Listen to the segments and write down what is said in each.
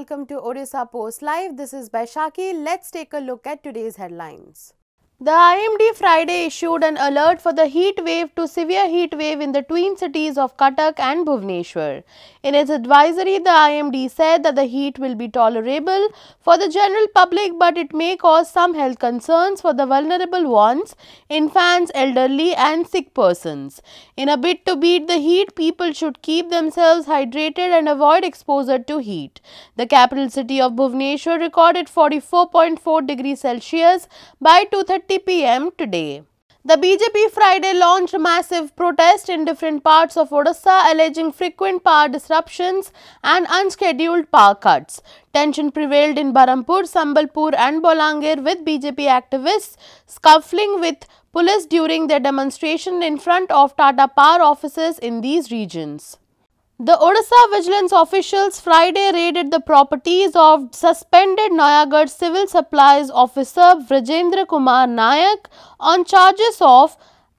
welcome to Odisha Post Live. This is Baishaki. Let's take a look at today's headlines. The IMD Friday issued an alert for the heat wave to severe heat wave in the twin cities of Cuttack and Bhubaneswar. In its advisory, the IMD said that the heat will be tolerable for the general public but it may cause some health concerns for the vulnerable ones, infants, elderly and sick persons. In a bid to beat the heat, people should keep themselves hydrated and avoid exposure to heat. The capital city of Bhubaneswar recorded 44.4 degrees Celsius by 2.30 pm today. The BJP Friday launched massive protest in different parts of Odisha alleging frequent power disruptions and unscheduled power cuts. Tension prevailed in Berhampur, Sambalpur and Bolangir with BJP activists scuffling with police during their demonstration in front of Tata Power offices in these regions. The Odisha Vigilance officials Friday raided the properties of suspended Nayagarh Civil Supplies Officer Vrajendra Kumar Nayak on charges of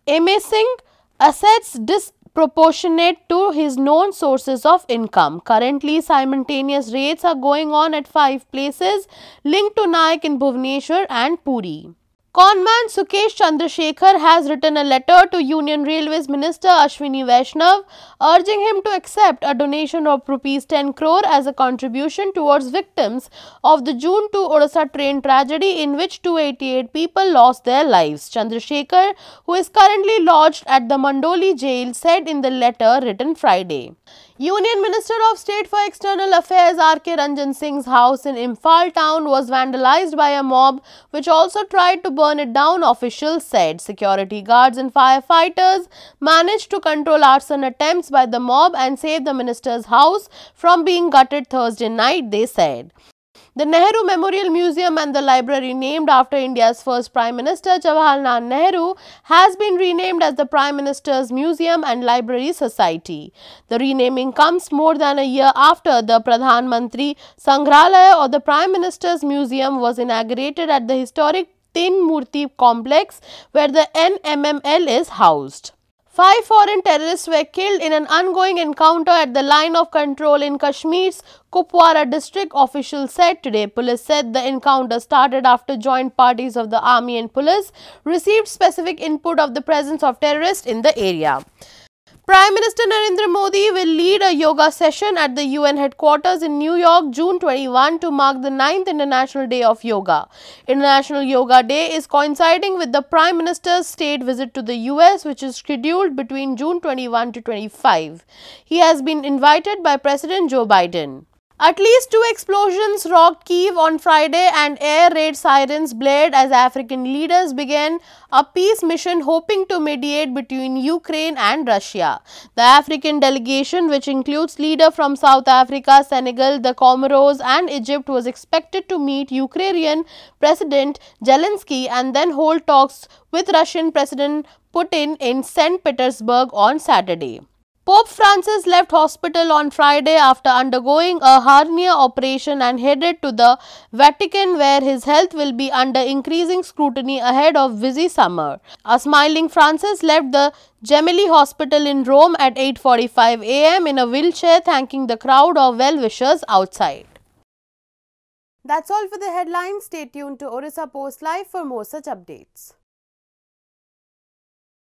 amassing assets disproportionate to his known sources of income. Currently, simultaneous raids are going on at five places linked to Nayak in Bhubaneswar and Puri. Conman Sukesh Chandrasekhar has written a letter to Union Railways Minister Ashwini Vaishnav urging him to accept a donation of rupees 10 crore as a contribution towards victims of the June 2 Odisha train tragedy in which 288 people lost their lives. Chandrasekhar, who is currently lodged at the Mandoli jail, said in the letter written Friday. Union Minister of State for External Affairs R.K. Ranjan Singh's house in Imphal town was vandalized by a mob which also tried to burn it down, officials said. Security guards and firefighters managed to control arson attempts by the mob and save the minister's house from being gutted Thursday night, they said. The Nehru Memorial Museum and the library named after India's first Prime Minister Jawaharlal Nehru has been renamed as the Prime Minister's Museum and Library Society. The renaming comes more than a year after the Pradhan Mantri Sangrahalaya or the Prime Minister's Museum was inaugurated at the historic Teen Murti complex where the NMML is housed. Five foreign terrorists were killed in an ongoing encounter at the line of control in Kashmir's Kupwara district, officials said today. Police said the encounter started after joint parties of the army and police received specific input of the presence of terrorists in the area. Prime Minister Narendra Modi will lead a yoga session at the UN headquarters in New York June 21 to mark the 9th International Day of Yoga. International Yoga Day is coinciding with the Prime Minister's state visit to the US which is scheduled between June 21 to 25. He has been invited by President Joe Biden. At least two explosions rocked Kiev on Friday and air raid sirens blared as African leaders began a peace mission hoping to mediate between Ukraine and Russia. The African delegation, which includes leaders from South Africa, Senegal, the Comoros and Egypt was expected to meet Ukrainian President Zelensky and then hold talks with Russian President Putin in St. Petersburg on Saturday. Pope Francis left hospital on Friday after undergoing a hernia operation and headed to the Vatican where his health will be under increasing scrutiny ahead of busy summer. A smiling Francis left the Gemelli Hospital in Rome at 8.45 am in a wheelchair thanking the crowd of well-wishers outside. That's all for the headlines. Stay tuned to Orissa Post Live for more such updates.